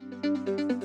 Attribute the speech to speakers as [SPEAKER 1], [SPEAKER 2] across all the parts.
[SPEAKER 1] Música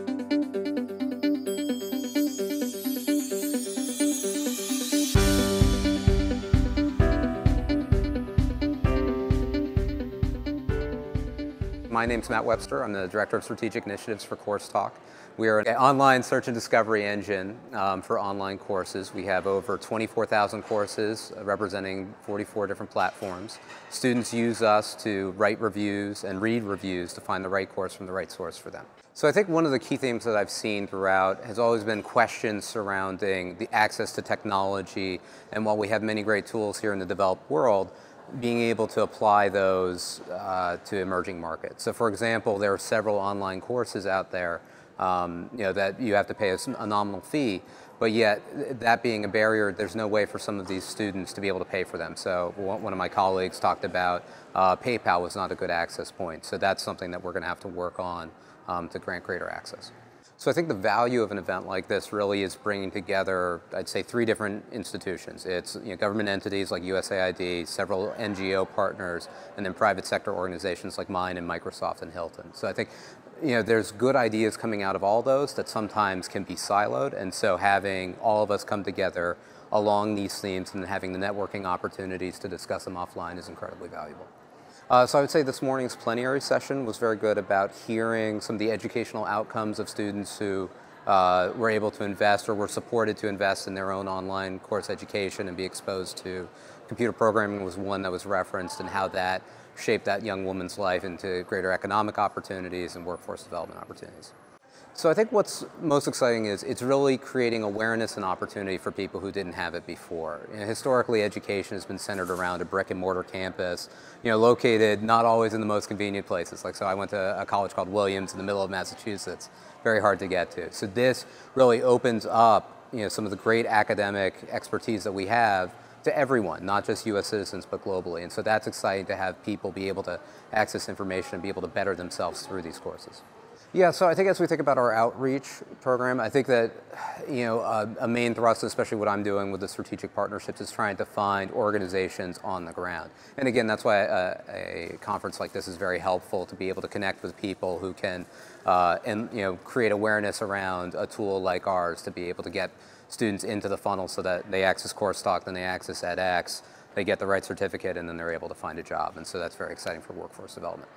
[SPEAKER 1] My name is Matt Webster. I'm the Director of Strategic Initiatives for CourseTalk. We are an online search and discovery engine um, for online courses. We have over 24,000 courses uh, representing 44 different platforms. Students use us to write reviews and read reviews to find the right course from the right source for them. So I think one of the key themes that I've seen throughout has always been questions surrounding the access to technology and while we have many great tools here in the developed world, being able to apply those uh, to emerging markets. So for example, there are several online courses out there um, you know, that you have to pay a, nominal fee, but yet that being a barrier, there's no way for some of these students to be able to pay for them. So one of my colleagues talked about uh, PayPal was not a good access point. So that's something that we're going to have to work on um, to grant greater access. So I think the value of an event like this really is bringing together, I'd say, three different institutions. It's you know, government entities like USAID, several NGO partners, and then private sector organizations like mine and Microsoft and Hilton. So I think you know, there's good ideas coming out of all those that sometimes can be siloed, and so having all of us come together along these themes and having the networking opportunities to discuss them offline is incredibly valuable. Uh, so I would say this morning's plenary session was very good about hearing some of the educational outcomes of students who uh, were able to invest or were supported to invest in their own online course education and be exposed to computer programming was one that was referenced and how that shaped that young woman's life into greater economic opportunities and workforce development opportunities. So I think what's most exciting is it's really creating awareness and opportunity for people who didn't have it before. You know, historically, education has been centered around a brick and mortar campus, you know, located not always in the most convenient places. Like, so I went to a college called Williams in the middle of Massachusetts, very hard to get to. So this really opens up, you know, some of the great academic expertise that we have to everyone, not just U.S. citizens, but globally. And so that's exciting to have people be able to access information and be able to better themselves through these courses. Yeah, so I think as we think about our outreach program, I think that you know a, main thrust, especially what I'm doing with the strategic partnerships, is trying to find organizations on the ground. And again, that's why a, a conference like this is very helpful to be able to connect with people who can uh, and you know create awareness around a tool like ours to be able to get students into the funnel so that they access CourseTalk, then they access edX, they get the right certificate, and then they're able to find a job. And so that's very exciting for workforce development.